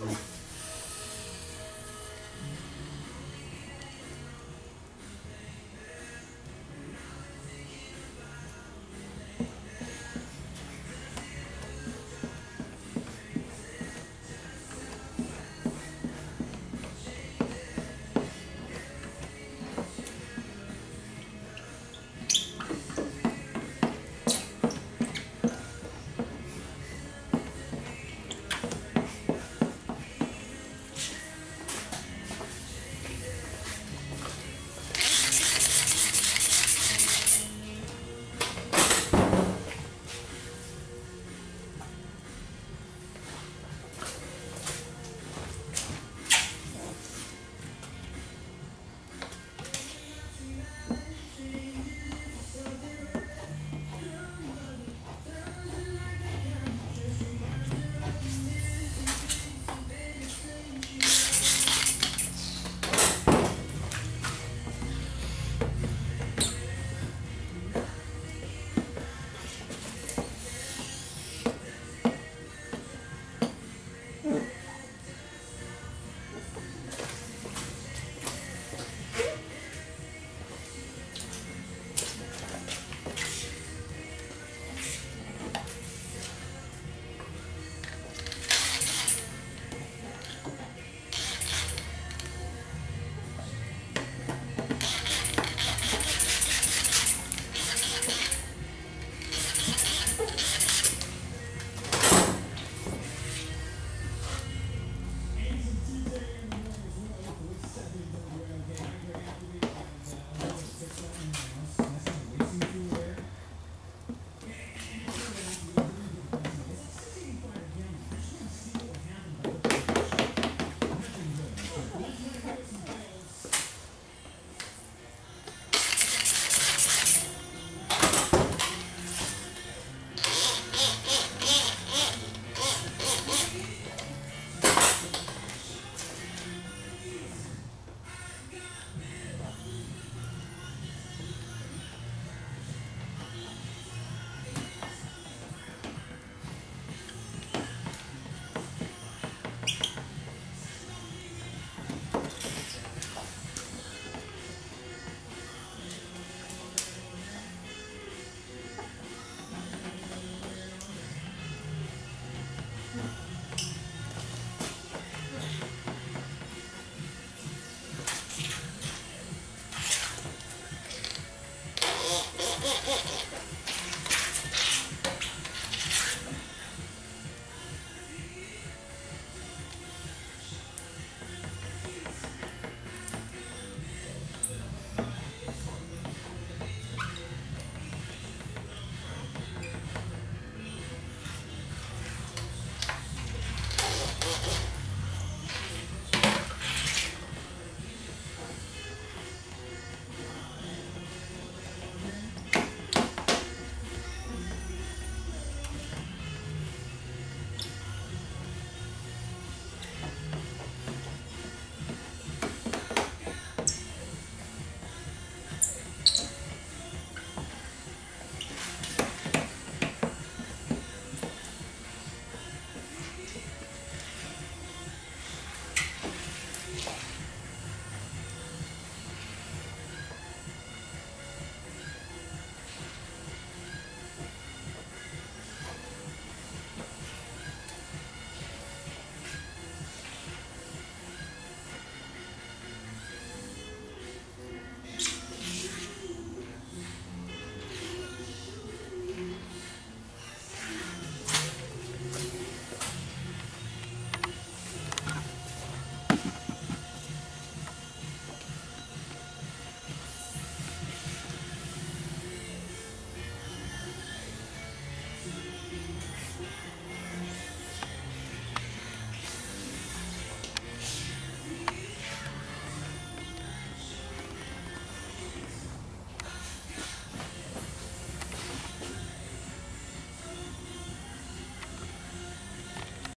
Oof.